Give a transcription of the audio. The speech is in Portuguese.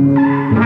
Música